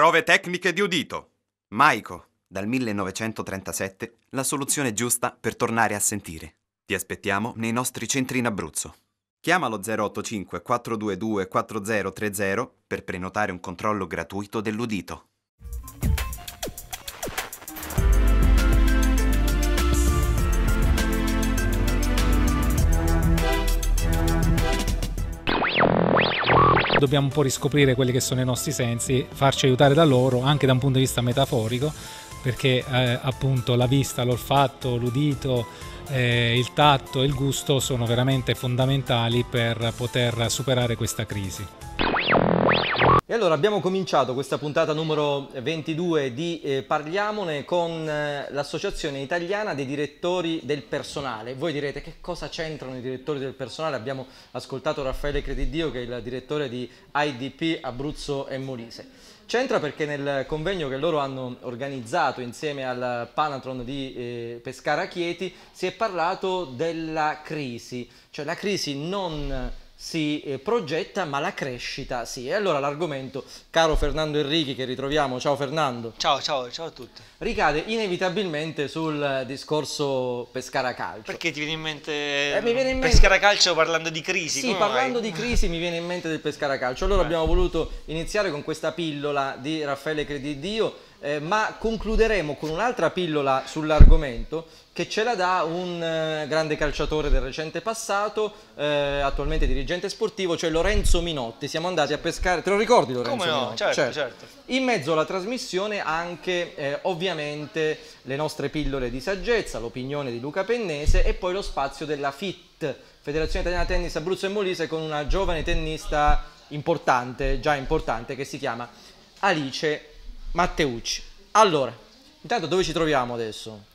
Prove tecniche di udito. Maico, dal 1937, la soluzione giusta per tornare a sentire. Ti aspettiamo nei nostri centri in Abruzzo. Chiamalo 085 422 4030 per prenotare un controllo gratuito dell'udito. Dobbiamo un po' riscoprire quelli che sono i nostri sensi, farci aiutare da loro anche da un punto di vista metaforico, perché eh, appunto la vista, l'olfatto, l'udito, eh, il tatto e il gusto sono veramente fondamentali per poter superare questa crisi. E allora abbiamo cominciato questa puntata numero 22 di eh, Parliamone con eh, l'Associazione Italiana dei Direttori del Personale. Voi direte che cosa c'entrano i direttori del personale? Abbiamo ascoltato Raffaele Credidio che è il direttore di IDP Abruzzo e Molise. C'entra perché nel convegno che loro hanno organizzato insieme al Panatron di eh, Pescara Chieti si è parlato della crisi, cioè la crisi non si eh, progetta ma la crescita sì. E allora l'argomento, caro Fernando Enrichi che ritroviamo, ciao Fernando. Ciao, ciao, ciao a tutti. Ricade inevitabilmente sul discorso Pescara Calcio. Perché ti viene in mente, eh, viene in mente... Pescara Calcio parlando di crisi? Sì, Come parlando mai? di crisi mi viene in mente del Pescara Calcio. Allora Beh. abbiamo voluto iniziare con questa pillola di Raffaele Credidio eh, ma concluderemo con un'altra pillola sull'argomento che ce la dà un eh, grande calciatore del recente passato, eh, attualmente dirigente sportivo, cioè Lorenzo Minotti. Siamo andati a pescare, te lo ricordi Lorenzo Come no? Minotti? Certo, certo, certo. In mezzo alla trasmissione anche eh, ovviamente le nostre pillole di saggezza, l'opinione di Luca Pennese e poi lo spazio della FIT, Federazione Italiana Tennis Abruzzo e Molise, con una giovane tennista importante, già importante, che si chiama Alice Matteucci. Allora, intanto dove ci troviamo adesso?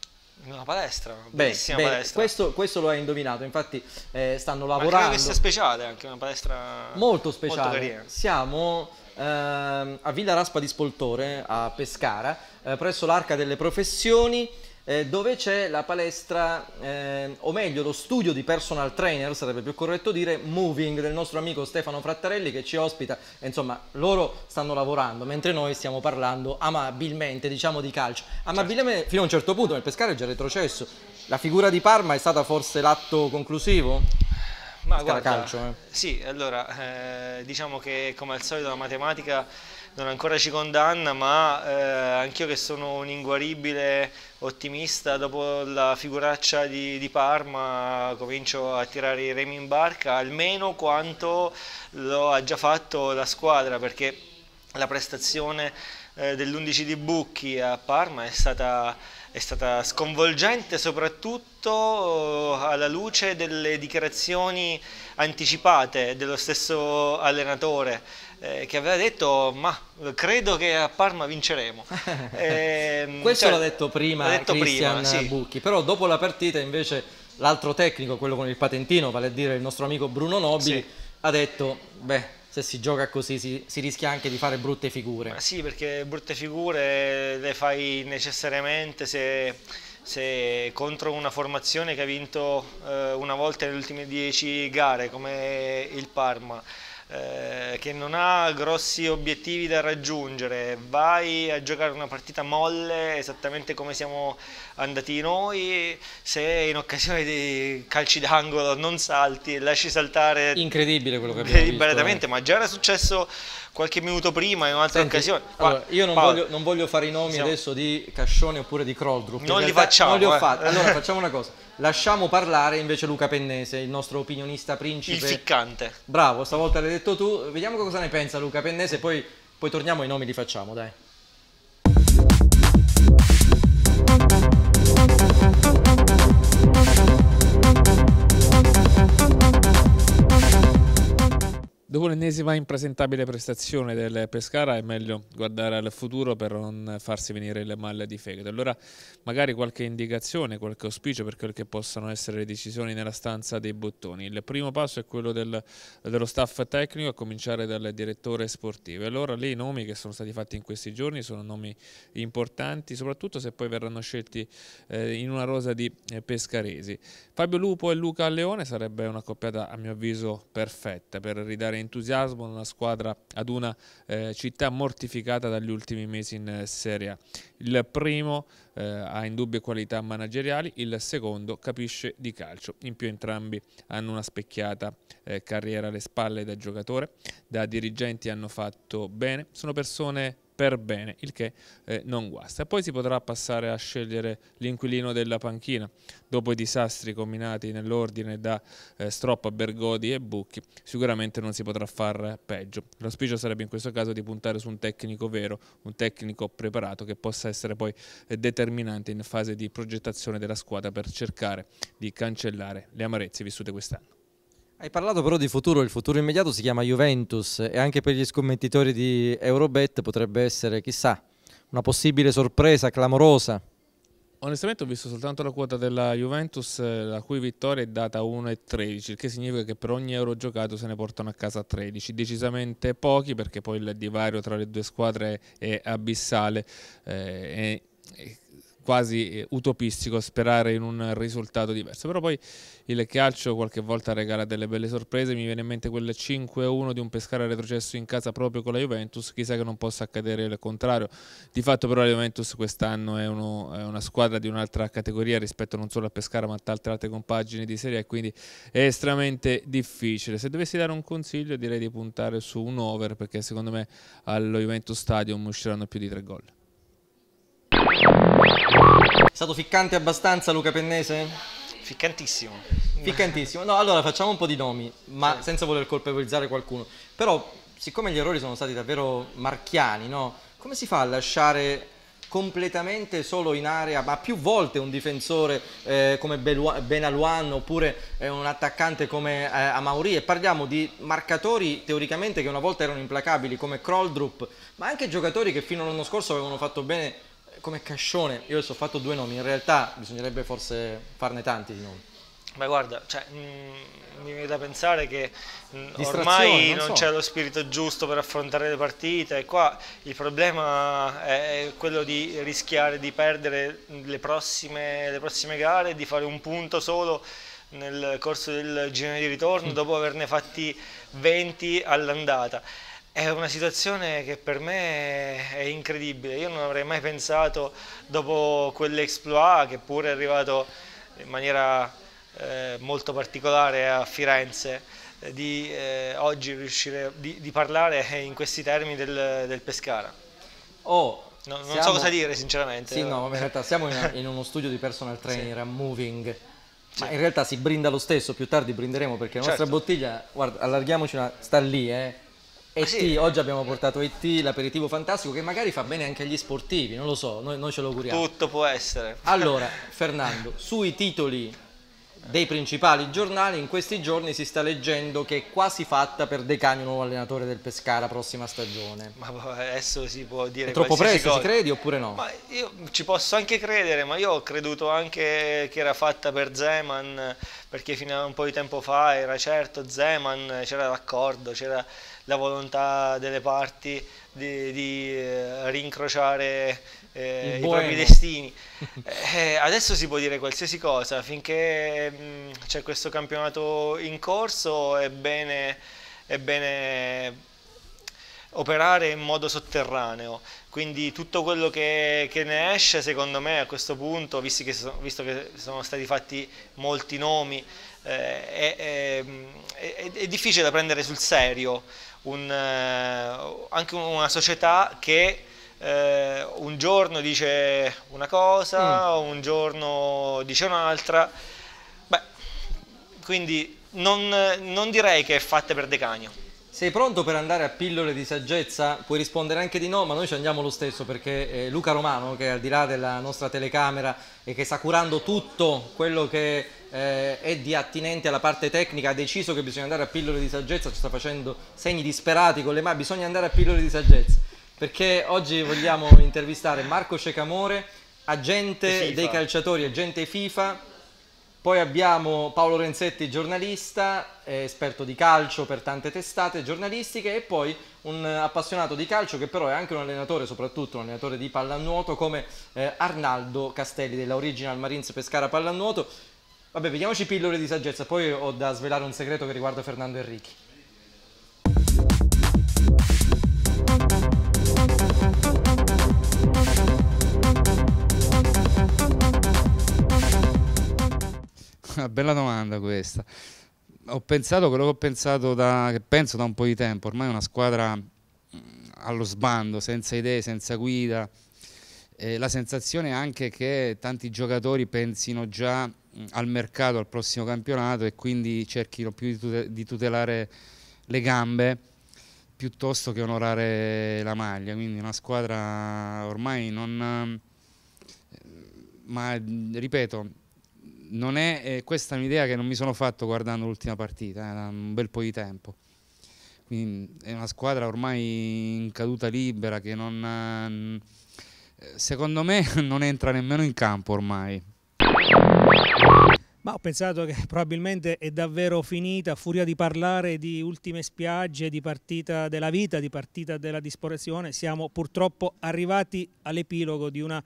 In una palestra, una beh, bellissima beh, palestra. Questo, questo, lo hai indovinato, infatti eh, stanno lavorando. Ma che sia speciale, anche una palestra molto speciale. Molto Siamo ehm, a Villa Raspa di Spoltore, a Pescara, eh, presso l'Arca delle Professioni eh, dove c'è la palestra, eh, o meglio lo studio di personal trainer, sarebbe più corretto dire, Moving del nostro amico Stefano Frattarelli che ci ospita, e, insomma loro stanno lavorando, mentre noi stiamo parlando amabilmente, diciamo di calcio, amabilmente certo. fino a un certo punto, nel pescare è già retrocesso, la figura di Parma è stata forse l'atto conclusivo? Ma guarda, calcio, eh. sì, allora, eh, diciamo che come al solito la matematica non ancora ci condanna, ma eh, anch'io che sono un inguaribile ottimista, dopo la figuraccia di, di, Parma comincio a tirare i remi in barca, almeno quanto lo ha già fatto la squadra, perché la prestazione eh, dell'11 di Bucchi a Parma è stata, è stata sconvolgente soprattutto eh, alla luce delle dichiarazioni anticipate dello stesso allenatore eh, che aveva detto ma credo che a Parma vinceremo. eh, Questo cioè, l'ha detto prima detto Christian prima, sì. Bucchi, però dopo la partita invece l'altro tecnico, quello con il patentino, vale a dire il nostro amico Bruno Nobili, sì. ha detto beh se si gioca così si, si, rischia anche di fare brutte figure. Ma sì, perché brutte figure le fai necessariamente se, se contro una formazione che ha vinto eh, una volta nelle ultime dieci gare come il Parma eh, che non ha grossi obiettivi da raggiungere, vai a giocare una partita molle esattamente come siamo andati noi, se in occasione di calci d'angolo non salti e lasci saltare incredibile quello che abbiamo deliberatamente, ma già era successo qualche minuto prima in un'altra Senti, occasione. Allora, io non voglio, non voglio, fare i nomi Siamo... adesso di Cascione oppure di Kroll Non li facciamo. Non li ho eh. fatti. Allora facciamo una cosa Lasciamo parlare invece Luca Pennese, il nostro opinionista principe. Il ficcante. Bravo, stavolta l'hai detto tu. Vediamo cosa ne pensa Luca Pennese, poi, poi torniamo ai nomi li facciamo, dai. Dopo l'ennesima impresentabile prestazione del Pescara è meglio guardare al futuro per non farsi venire il mal di fegato. Allora magari qualche indicazione, qualche auspicio per quelle che possano essere le decisioni nella stanza dei bottoni. Il primo passo è quello del, dello staff tecnico, a cominciare dal direttore sportivo. Allora lì i nomi che sono stati fatti in questi giorni sono nomi importanti, soprattutto se poi verranno scelti eh, in una rosa di eh, pescaresi. Fabio Lupo e Luca Leone sarebbe una coppiata a mio avviso perfetta per ridare entusiasmo una squadra ad una eh, città mortificata dagli ultimi mesi in eh, Serie A. Il primo eh, ha indubbie qualità manageriali, il secondo capisce di calcio. In più entrambi hanno una specchiata eh, carriera alle spalle da giocatore, da dirigenti hanno fatto bene, sono persone per bene, il che eh, non guasta. Poi si potrà passare a scegliere l'inquilino della panchina. Dopo i disastri combinati nell'ordine da eh, Stroppa, Bergodi e Bucchi, sicuramente non si potrà far peggio. L'auspicio sarebbe in questo caso di puntare su un tecnico vero, un tecnico preparato che possa essere poi eh, determinante in fase di progettazione della squadra per cercare di cancellare le amarezze vissute quest'anno. Hai parlato però di futuro, il futuro immediato si chiama Juventus e anche per gli scommettitori di Eurobet potrebbe essere, chissà, una possibile sorpresa clamorosa. Onestamente ho visto soltanto la quota della Juventus, la cui vittoria è data 1,13, il che significa che per ogni euro giocato se ne portano a casa 13, decisamente pochi perché poi il divario tra le due squadre è abissale. Eh, è, quasi eh, utopistico sperare in un risultato diverso. Però poi il calcio qualche volta regala delle belle sorprese. Mi viene in mente quel 5-1 di un Pescara retrocesso in casa proprio con la Juventus. Chissà che non possa accadere il contrario. Di fatto, però, la Juventus quest'anno è, è una squadra di un'altra categoria rispetto non solo a Pescara, ma a tante altre compagini di serie. E quindi è estremamente difficile. Se dovessi dare un consiglio, direi di puntare su un over perché secondo me allo Juventus Stadium usciranno più di tre gol. È stato ficcante abbastanza Luca Pennese? Ficcantissimo. Ficcantissimo. No, allora facciamo un po' di nomi, ma sì. senza voler colpevolizzare qualcuno. Però, siccome gli errori sono stati davvero marchiani, no? Come si fa a lasciare completamente solo in area, ma più volte un difensore eh, come Benaluan oppure eh, un attaccante come eh, Amauri e parliamo di marcatori teoricamente che una volta erano implacabili come Krolldrup, ma anche giocatori che fino all'anno scorso avevano fatto bene come Cascione, io adesso ho fatto due nomi, in realtà bisognerebbe forse farne tanti di nomi. Beh guarda, cioè, mh, mm, mi viene da pensare che mh, mm, ormai non, non so. c'è lo spirito giusto per affrontare le partite e qua il problema è quello di rischiare di perdere le prossime, le prossime gare e di fare un punto solo nel corso del girone di ritorno mm. dopo averne fatti 20 all'andata. È una situazione che per me è incredibile, io non avrei mai pensato dopo quell'exploit che pure è arrivato in maniera eh, molto particolare a Firenze eh, di eh, oggi riuscire di, di, parlare in questi termini del, del Pescara. Oh, no, non siamo... so cosa dire sinceramente. Sì, no, in realtà siamo in, in uno studio di personal trainer sì. a moving. Ma in realtà si brinda lo stesso, più tardi brinderemo perché la nostra certo. bottiglia, guarda, allarghiamoci una, sta lì, eh ET, sì. oggi abbiamo portato ET, l'aperitivo fantastico che magari fa bene anche agli sportivi, non lo so, noi, noi ce lo auguriamo. Tutto può essere. Allora, Fernando, sui titoli dei principali giornali in questi giorni si sta leggendo che è quasi fatta per De Cagni, nuovo allenatore del Pescara, prossima stagione. Ma adesso si può dire è troppo presto, cosa. ci credi oppure no? Ma io ci posso anche credere, ma io ho creduto anche che era fatta per Zeman, perché fino a un po' di tempo fa era certo Zeman, c'era l'accordo, c'era la volontà delle parti di, di eh, rincrociare eh, i propri destini. Eh, adesso si può dire qualsiasi cosa, finché mm, c'è questo campionato in corso è bene, è bene operare in modo sotterraneo, quindi tutto quello che, che, ne esce secondo me a questo punto, visto che, visto che sono stati fatti molti nomi, eh, è, è, è, è, difficile da prendere sul serio un, eh, anche una società che eh, un giorno dice una cosa, mm. un giorno dice un'altra, beh, quindi non, non direi che è fatta per decagno. Sei pronto per andare a pillole di saggezza? Puoi rispondere anche di no, ma noi ci andiamo lo stesso perché eh, Luca Romano, che è al di là della nostra telecamera e che sta curando tutto quello che eh, è di attinente alla parte tecnica, ha deciso che bisogna andare a pillole di saggezza, ci sta facendo segni disperati con le mani, bisogna andare a pillole di saggezza perché oggi vogliamo intervistare Marco Cecamore, agente dei calciatori, agente FIFA poi abbiamo Paolo Renzetti, giornalista, esperto di calcio per tante testate giornalistiche e poi un appassionato di calcio che però è anche un allenatore, soprattutto un allenatore di pallanuoto come eh, Arnaldo Castelli della Original Marines Pescara Pallanuoto. Vabbè, vediamoci pillole di saggezza, poi ho da svelare un segreto che riguarda Fernando Enrichi. Bella domanda questa. Ho pensato quello che ho pensato da, che penso da un po' di tempo, ormai è una squadra allo sbando, senza idee, senza guida. Eh, la sensazione è anche che tanti giocatori pensino già al mercato, al prossimo campionato e quindi cerchino più di tutelare le gambe piuttosto che onorare la maglia. Quindi una squadra ormai non... Ma ripeto, non è, eh, questa un'idea che non mi sono fatto guardando l'ultima partita, eh, da un bel po' di tempo. Quindi è una squadra ormai in caduta libera che non, eh, secondo me non entra nemmeno in campo ormai. Ma ho pensato che probabilmente è davvero finita, a furia di parlare di ultime spiagge, di partita della vita, di partita della disperazione, siamo purtroppo arrivati all'epilogo di una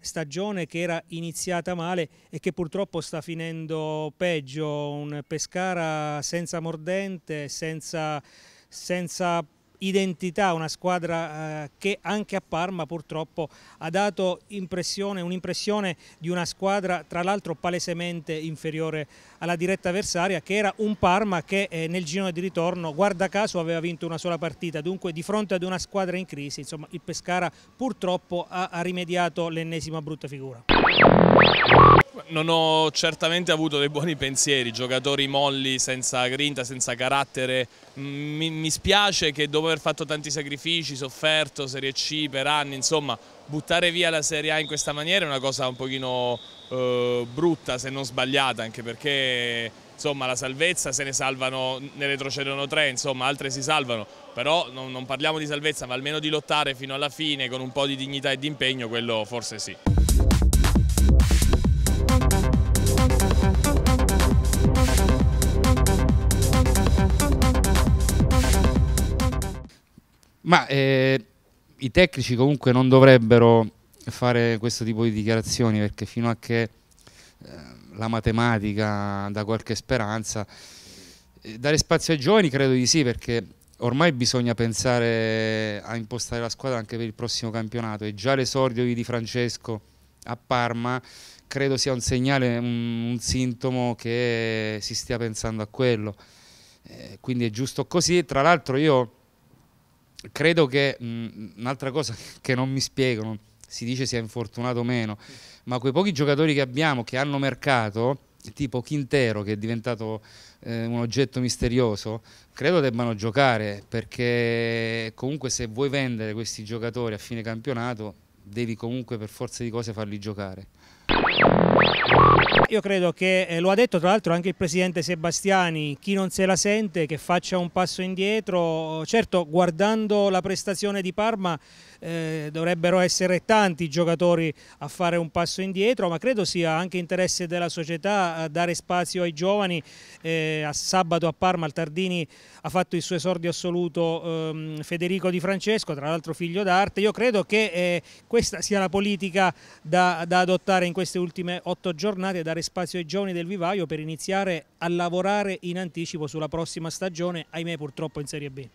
stagione che era iniziata male e che purtroppo sta finendo peggio, un Pescara senza mordente, senza, senza identità, una squadra eh, che anche a Parma purtroppo ha dato un'impressione di una squadra tra l'altro palesemente inferiore alla diretta avversaria che era un Parma che eh, nel giro di ritorno guarda caso aveva vinto una sola partita, dunque di fronte ad una squadra in crisi insomma il Pescara purtroppo ha, ha rimediato l'ennesima brutta figura. Non ho certamente avuto dei buoni pensieri, giocatori molli, senza grinta, senza carattere. Mi, mi spiace che dopo aver fatto tanti sacrifici, sofferto, Serie C per anni, insomma, buttare via la Serie A in questa maniera è una cosa un pochino eh, brutta se non sbagliata, anche perché insomma, la salvezza se ne salvano, ne retrocedono tre, insomma, altre si salvano, però non, non parliamo di salvezza, ma almeno di lottare fino alla fine con un po' di dignità e di impegno, quello forse sì. Ma eh, i tecnici comunque non dovrebbero fare questo tipo di dichiarazioni perché fino a che eh, la matematica dà qualche speranza, eh, dare spazio ai giovani credo di sì perché ormai bisogna pensare a impostare la squadra anche per il prossimo campionato e già l'esordio di Francesco a Parma credo sia un segnale, un, un sintomo che si stia pensando a quello. Eh, quindi è giusto così. Tra l'altro io credo che un'altra cosa che non mi spiegano, si dice sia infortunato o meno, ma quei pochi giocatori che abbiamo che hanno mercato, tipo Quintero che è diventato eh, un oggetto misterioso, credo debbano giocare perché comunque se vuoi vendere questi giocatori a fine campionato devi comunque per forza di cose farli giocare. Io credo che, eh, lo ha detto tra l'altro anche il presidente Sebastiani, chi non se la sente che faccia un passo indietro, certo guardando la prestazione di Parma eh, dovrebbero essere tanti giocatori a fare un passo indietro, ma credo sia anche interesse della società a dare spazio ai giovani. Eh, a sabato a Parma il Tardini ha fatto il suo esordio assoluto ehm, Federico Di Francesco, tra l'altro figlio d'arte. Io credo che eh, questa sia la politica da, da adottare in queste ultime otto giornate, dare spazio ai giovani del vivaio per iniziare a lavorare in anticipo sulla prossima stagione, ahimè purtroppo in Serie B.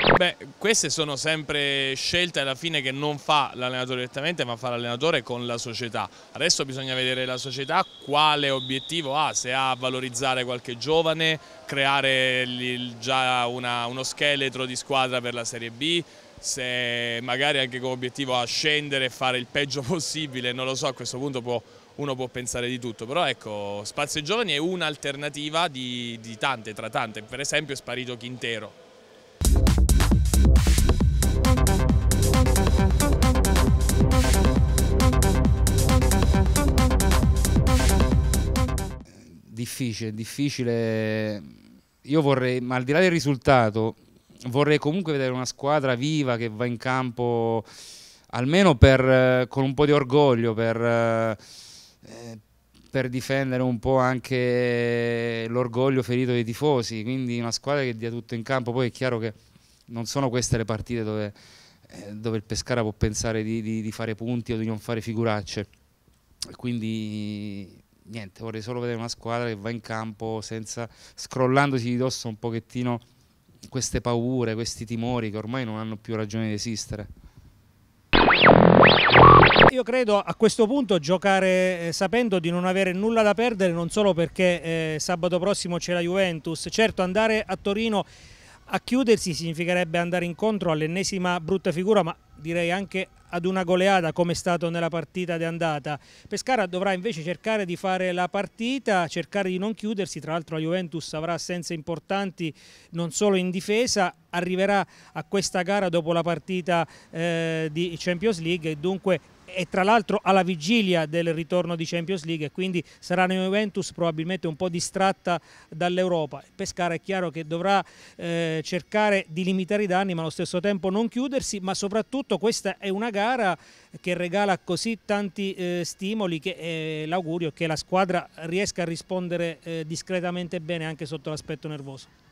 Beh, queste sono sempre scelte alla fine che non fa l'allenatore direttamente ma fa l'allenatore con la società. Adesso bisogna vedere la società quale obiettivo ha, se ha valorizzare qualche giovane, creare già una, uno scheletro di squadra per la Serie B, se magari anche come obiettivo a scendere e fare il peggio possibile, non lo so, a questo punto può, uno può pensare di tutto, però ecco, Spazio Giovani è un'alternativa di, di tante, tra tante, per esempio è sparito Quintero. Difficile, difficile. Io vorrei, ma al di là del risultato, vorrei comunque vedere una squadra viva che va in campo almeno per, con un po' di orgoglio, per, eh, per difendere un po' anche l'orgoglio ferito dei tifosi, quindi una squadra che dia tutto in campo, poi è chiaro che non sono queste le partite dove, eh, dove il Pescara può pensare di, di, di, fare punti o di non fare figuracce, quindi niente, vorrei solo vedere una squadra che va in campo senza, scrollandosi di dosso un pochettino queste paure, questi timori che ormai non hanno più ragione di esistere. Io credo a questo punto giocare eh, sapendo di non avere nulla da perdere non solo perché eh, sabato prossimo c'è la Juventus, certo andare a Torino a chiudersi significherebbe andare incontro all'ennesima brutta figura ma direi anche ad una goleada come è stato nella partita di andata. Pescara dovrà invece cercare di fare la partita, cercare di non chiudersi, tra l'altro la Juventus avrà assenze importanti non solo in difesa, arriverà a questa gara dopo la partita eh, di Champions League e dunque e tra l'altro alla vigilia del ritorno di Champions League e quindi sarà una Juventus probabilmente un po' distratta dall'Europa. Pescara è chiaro che dovrà eh, cercare di limitare i danni ma allo stesso tempo non chiudersi, ma soprattutto questa è una gara che regala così tanti eh, stimoli che eh, l'augurio è che la squadra riesca a rispondere eh, discretamente bene anche sotto l'aspetto nervoso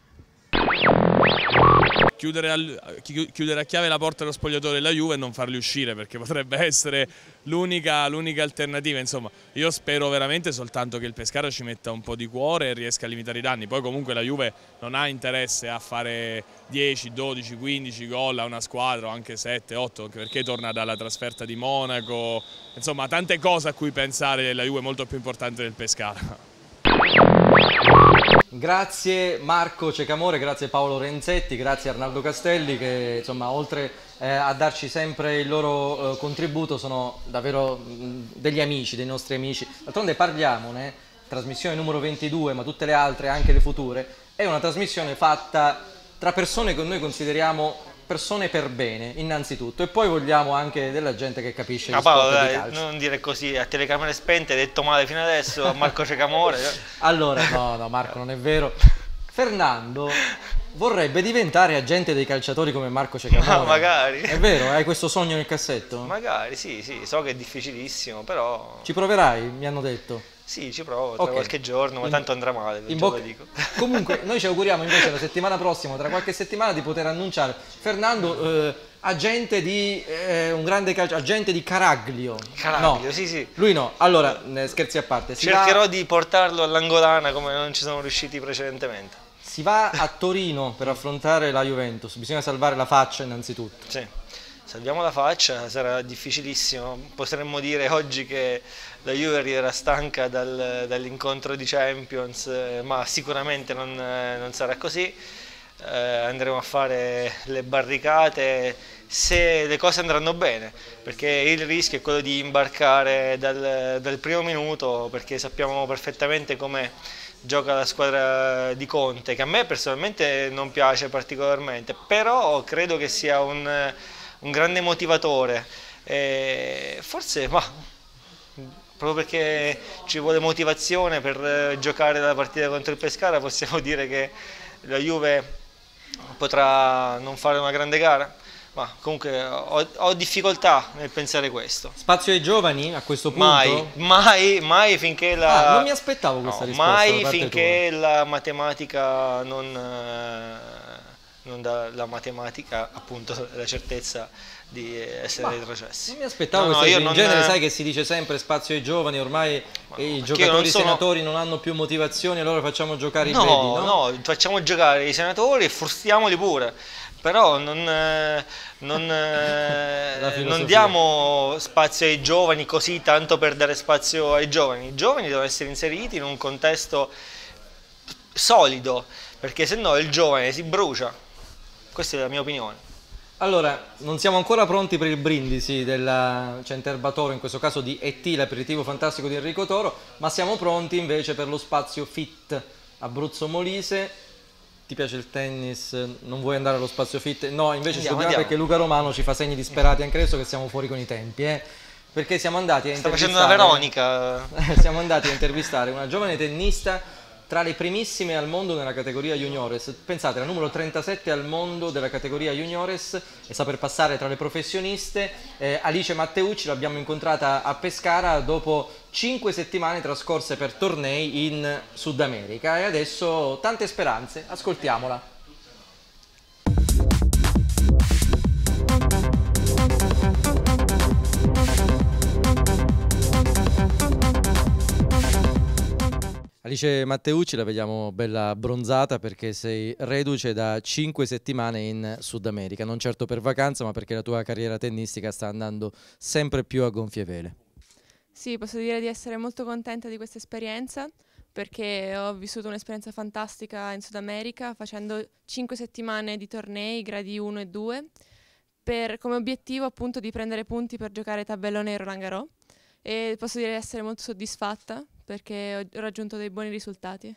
chiudere, al, chiudere, a chiave la porta dello spogliatore della Juve e non farli uscire perché potrebbe essere l'unica alternativa. Insomma, io spero veramente soltanto che il Pescara ci metta un po' di cuore e riesca a limitare i danni. Poi comunque la Juve non ha interesse a fare 10, 12, 15 gol a una squadra o anche 7, 8, anche perché torna dalla trasferta di Monaco. Insomma, tante cose a cui pensare la Juve è molto più importante del Pescara. Grazie Marco Cecamore, grazie Paolo Renzetti, grazie Arnaldo Castelli che insomma oltre eh, a darci sempre il loro eh, contributo sono davvero mh, degli amici, dei nostri amici. D'altronde parliamone, trasmissione numero 22 ma tutte le altre, anche le future, è una trasmissione fatta tra persone che noi consideriamo persone per bene, innanzitutto, e poi vogliamo anche della gente che capisce no, Paolo, dai, non dire così, a telecamere spente, hai detto male fino adesso, a Marco Cecamore. allora, no, no, Marco, non è vero. Fernando vorrebbe diventare agente dei calciatori come Marco Cecamore. Ma magari. È vero, hai questo sogno nel cassetto? Magari, sì, sì, so che è difficilissimo, però... Ci proverai, mi hanno detto. Sì, ci provo tra okay. qualche giorno, ma tanto andrà male. In bocca... Comunque, noi ci auguriamo invece la settimana prossima, tra qualche settimana, di poter annunciare Fernando, eh, agente di eh, un grande calcio, agente di Caraglio. Caraglio, no, sì, sì. Lui no. Allora, scherzi a parte. Cercherò va... di portarlo all'angolana come non ci sono riusciti precedentemente. Si va a Torino per affrontare la Juventus, bisogna salvare la faccia innanzitutto. Sì salviamo la faccia, sarà difficilissimo. Potremmo dire oggi che la Juve arriverà stanca dal, dall'incontro di Champions, eh, ma sicuramente non, eh, non sarà così. Eh, andremo a fare le barricate se le cose andranno bene, perché il rischio è quello di imbarcare dal, dal primo minuto, perché sappiamo perfettamente come gioca la squadra di Conte, che a me personalmente non piace particolarmente, però credo che sia un un grande motivatore. E forse, ma proprio perché ci vuole motivazione per eh, giocare la partita contro il Pescara, possiamo dire che la Juve potrà non fare una grande gara. Ma comunque ho, ho, difficoltà nel pensare questo. Spazio ai giovani a questo punto? Mai, mai, mai finché la... Ah, non mi aspettavo questa no, risposta. Mai finché tua. la matematica non eh, non dà la matematica appunto la certezza di essere retrocessi. Non mi aspettavo no, no, in genere sai che si dice sempre spazio ai giovani, ormai Ma i giocatori sono... senatori non hanno più motivazioni, allora facciamo giocare no, i baby, no? No, facciamo giocare i senatori e frustiamoli pure, però non, non, non diamo spazio ai giovani così tanto per dare spazio ai giovani, i giovani devono essere inseriti in un contesto solido, perché se no il giovane si brucia questa è la mia opinione. Allora, non siamo ancora pronti per il brindisi del Centerbatoro, in questo caso di ET, l'aperitivo fantastico di Enrico Toro, ma siamo pronti invece per lo spazio FIT Abruzzo Molise. Ti piace il tennis? Non vuoi andare allo spazio FIT? No, invece andiamo, ci dobbiamo perché Luca Romano ci fa segni disperati anche adesso che siamo fuori con i tempi. Eh? Perché siamo andati a Sta facendo una Veronica. siamo andati a intervistare una giovane tennista tra le primissime al mondo nella categoria juniores. Pensate, la numero 37 al mondo della categoria juniores e sta per passare tra le professioniste. Eh, Alice Matteucci l'abbiamo incontrata a Pescara dopo 5 settimane trascorse per tornei in Sud America e adesso tante speranze. Ascoltiamola. Alice Matteucci la vediamo bella bronzata perché sei reduce da cinque settimane in Sud America, non certo per vacanza ma perché la tua carriera tennistica sta andando sempre più a gonfie vele. Sì, posso dire di essere molto contenta di questa esperienza perché ho vissuto un'esperienza fantastica in Sud America facendo cinque settimane di tornei gradi 1 e 2 per, come obiettivo appunto di prendere punti per giocare tabellone Roland Garros e posso dire di essere molto soddisfatta perché ho raggiunto dei buoni risultati.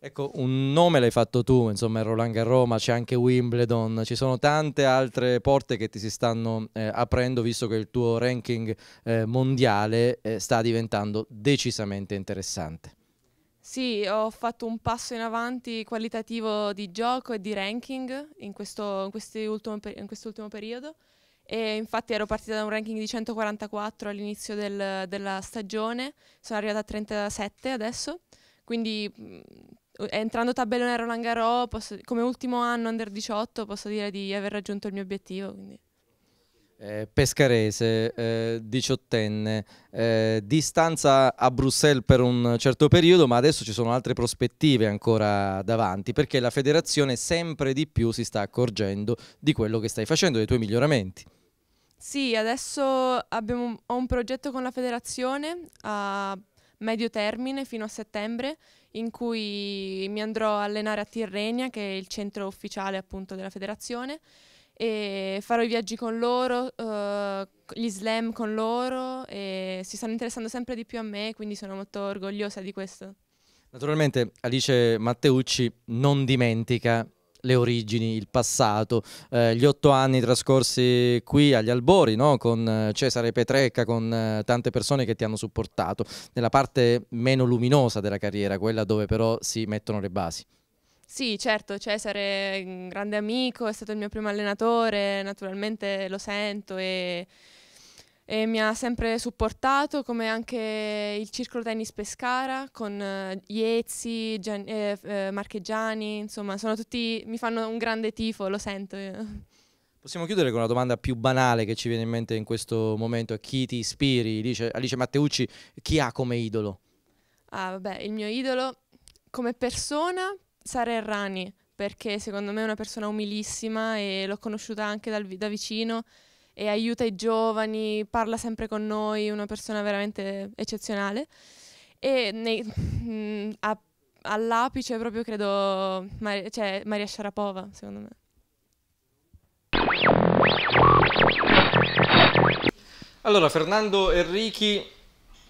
Ecco, un nome l'hai fatto tu, insomma, Roland Garros, ma c'è anche Wimbledon, ci sono tante altre porte che ti si stanno eh, aprendo visto che il tuo ranking eh, mondiale eh, sta diventando decisamente interessante. Sì, ho fatto un passo in avanti qualitativo di gioco e di ranking in questo, in ultimo, in quest'ultimo periodo. E infatti ero partita da un ranking di 144 all'inizio del, della stagione, sono arrivata a 37 adesso, quindi mh, entrando tabellone a Roland Garros posso, come ultimo anno under 18 posso dire di aver raggiunto il mio obiettivo. Eh, pescarese, eh, diciottenne, eh, distanza a Bruxelles per un certo periodo, ma adesso ci sono altre prospettive ancora davanti perché la federazione sempre di più si sta accorgendo di quello che stai facendo, dei tuoi miglioramenti. Sì, adesso abbiamo, ho un progetto con la federazione a medio termine fino a settembre in cui mi andrò a allenare a Tirrenia che è il centro ufficiale appunto della federazione e farò i viaggi con loro, uh, gli slam con loro e si stanno interessando sempre di più a me quindi sono molto orgogliosa di questo. Naturalmente Alice Matteucci non dimentica le origini, il passato, eh, gli otto anni trascorsi qui agli albori no? con eh, Cesare Petrecca, con eh, tante persone che ti hanno supportato, nella parte meno luminosa della carriera, quella dove però si mettono le basi. Sì, certo, Cesare è un grande amico, è stato il mio primo allenatore, naturalmente lo sento e e mi ha sempre supportato, come anche il Circolo Tennis Pescara con uh, Iezzi, Gian, eh, eh, Marcheggiani, insomma, sono tutti, mi fanno un grande tifo, lo sento. Possiamo chiudere con la domanda più banale che ci viene in mente in questo momento, a chi ti ispiri? Dice Alice Matteucci, chi ha come idolo? Ah, vabbè, il mio idolo come persona Sara Errani, perché secondo me è una persona umilissima e l'ho conosciuta anche dal, da vicino e aiuta i giovani, parla sempre con noi, una persona veramente eccezionale. E nei, mh, mm, a, all'apice proprio credo Mar- cioè, Maria Sharapova, secondo me. Allora, Fernando Enrichi,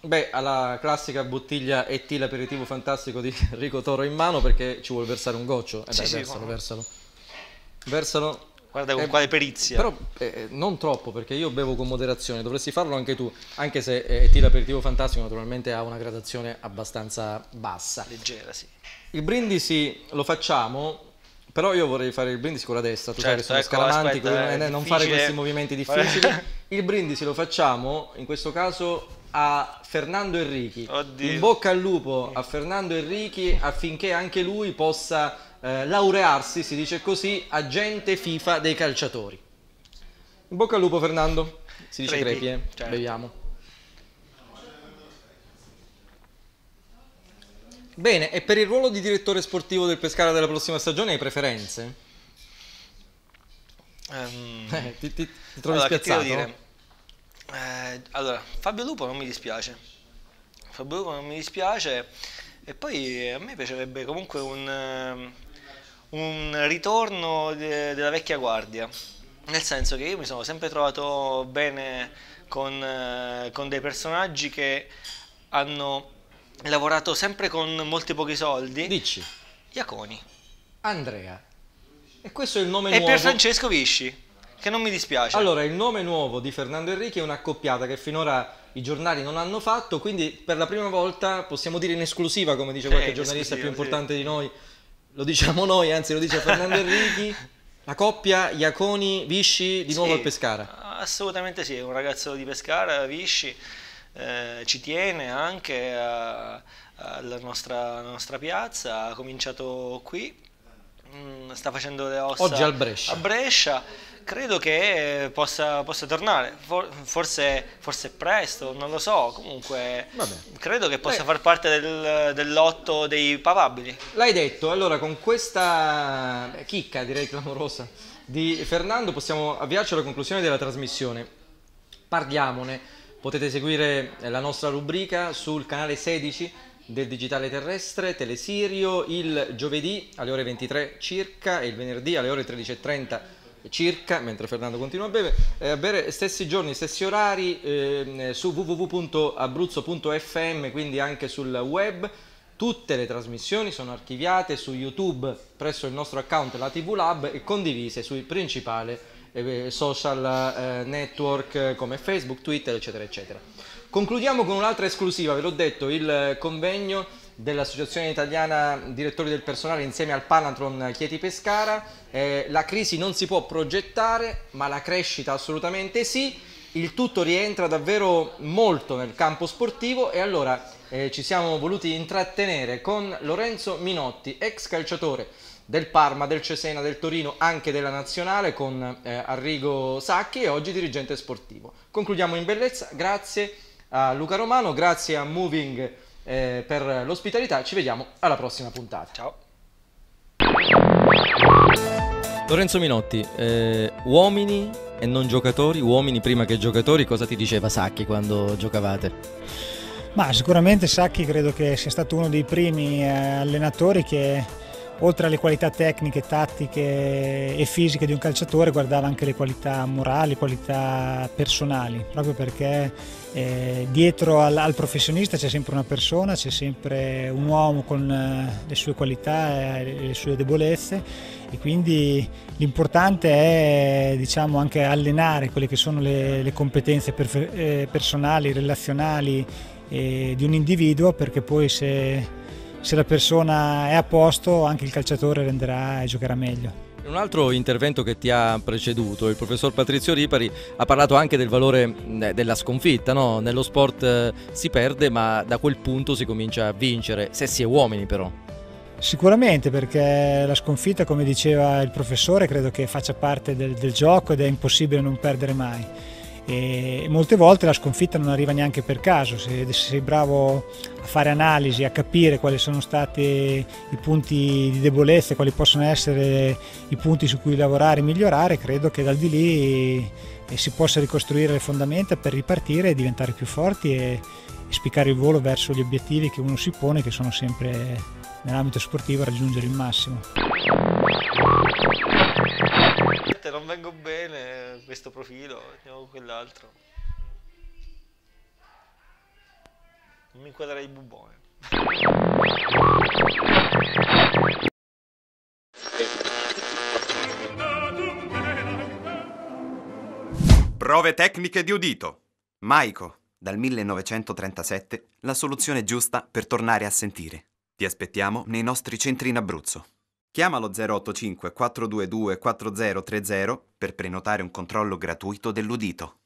beh, alla classica bottiglia e T l'aperitivo fantastico di Enrico Toro in mano perché ci vuole versare un goccio. Eh sì, beh, sì, versalo, versalo. Versalo. Guarda con eh, quale perizia. Però eh, non troppo, perché io bevo con moderazione, dovresti farlo anche tu, anche se eh, T l'aperitivo fantastico naturalmente ha una gradazione abbastanza bassa. Leggera, sì. Il brindisi lo facciamo, però io vorrei fare il brindisi con la destra, tu certo, sai che sono ecco, scaramantico, aspetta, eh, non fare questi movimenti difficili. il brindisi lo facciamo, in questo caso a Fernando Enrichi. Oddio. In bocca al lupo a Fernando Enrichi affinché anche lui possa eh, laurearsi, si dice così, agente FIFA dei calciatori. In bocca al lupo Fernando, si dice crepi, eh? certo. beviamo. Bene, e per il ruolo di direttore sportivo del Pescara della prossima stagione hai preferenze? Um, eh, ti, ti, ti, trovi allora, spiazzato? Dire? Eh, allora, Fabio Lupo non mi dispiace. Fabio Lupo non mi dispiace e poi a me piacerebbe comunque un, un ritorno de- della vecchia guardia, nel senso che io mi sono sempre trovato bene con, eh, con dei personaggi che hanno lavorato sempre con molti pochi soldi. Dici. Iaconi. Andrea. E questo è il nome e nuovo. E per Francesco Visci, che non mi dispiace. Allora, il nome nuovo di Fernando Enrichi è un'accoppiata che finora i giornali non hanno fatto, quindi per la prima volta possiamo dire in esclusiva, come dice qualche giornalista più importante sì. di noi, lo diciamo noi, anzi lo dice Fernando Enrichi, la coppia Iaconi Visci di nuovo sì, al Pescara. Assolutamente sì, è un ragazzo di Pescara, Visci, eh, ci tiene anche alla nostra, nostra, piazza, ha cominciato qui mh, sta facendo le ossa Oggi al Brescia. a Brescia credo che possa, possa tornare, forse, forse presto, non lo so, comunque Vabbè. credo che possa Beh. far parte del, del, lotto dei papabili. L'hai detto, allora con questa chicca direi clamorosa di Fernando possiamo avviarci alla conclusione della trasmissione. Parliamone, potete seguire la nostra rubrica sul canale 16 del digitale terrestre, Telesirio, il giovedì alle ore 23 circa e il venerdì alle ore 13.30 circa, mentre Fernando continua a bere, eh, a bere stessi giorni, stessi orari eh, su www.abruzzo.fm, quindi anche sul web. Tutte le trasmissioni sono archiviate su YouTube presso il nostro account La TV Lab e condivise sui principali eh, social eh, network come Facebook, Twitter, eccetera, eccetera. Concludiamo con un'altra esclusiva, ve l'ho detto, il convegno dell'Associazione Italiana Direttori del Personale insieme al Panatron Chieti Pescara. Eh, la crisi non si può progettare, ma la crescita assolutamente sì. Il tutto rientra davvero molto nel campo sportivo e allora eh, ci siamo voluti intrattenere con Lorenzo Minotti, ex calciatore del Parma, del Cesena, del Torino, anche della Nazionale con eh, Arrigo Sacchi e oggi dirigente sportivo. Concludiamo in bellezza, grazie a Luca Romano, grazie a Moving eh, per l'ospitalità. Ci vediamo alla prossima puntata. Ciao. Lorenzo Minotti, eh, uomini e non giocatori, uomini prima che giocatori, cosa ti diceva Sacchi quando giocavate? Ma sicuramente Sacchi credo che sia stato uno dei primi eh, allenatori che oltre alle qualità tecniche, tattiche e fisiche di un calciatore guardava anche le qualità morali, qualità personali, proprio perché eh, dietro al, al, professionista c'è sempre una persona, c'è sempre un uomo con eh, le sue qualità e le sue debolezze e quindi l'importante è diciamo, anche allenare quelle che sono le, le competenze per, eh, personali, relazionali eh, di un individuo perché poi se se la persona è a posto anche il calciatore renderà e giocherà meglio. In un altro intervento che ti ha preceduto, il professor Patrizio Ripari ha parlato anche del valore eh, della sconfitta. No? Nello sport eh, si perde, ma da quel punto si comincia a vincere, se si è uomini però. Sicuramente perché la sconfitta, come diceva il professore, credo che faccia parte del, del gioco ed è impossibile non perdere mai e molte volte la sconfitta non arriva neanche per caso, se sei bravo a fare analisi, a capire quali sono stati i punti di debolezza, quali possono essere i punti su cui lavorare e migliorare, credo che dal di lì eh, si possa ricostruire le fondamenta per ripartire e diventare più forti e, e spiccare il volo verso gli obiettivi che uno si pone, che sono sempre nell'ambito sportivo raggiungere il massimo. Non vengo bene questo profilo, andiamo con quell'altro. Non mi inquadrerei il bubone. Prove tecniche di udito. Maico, dal 1937, la soluzione giusta per tornare a sentire. Ti aspettiamo nei nostri centri in Abruzzo. Chiama lo 085 422 4030 per prenotare un controllo gratuito dell'udito.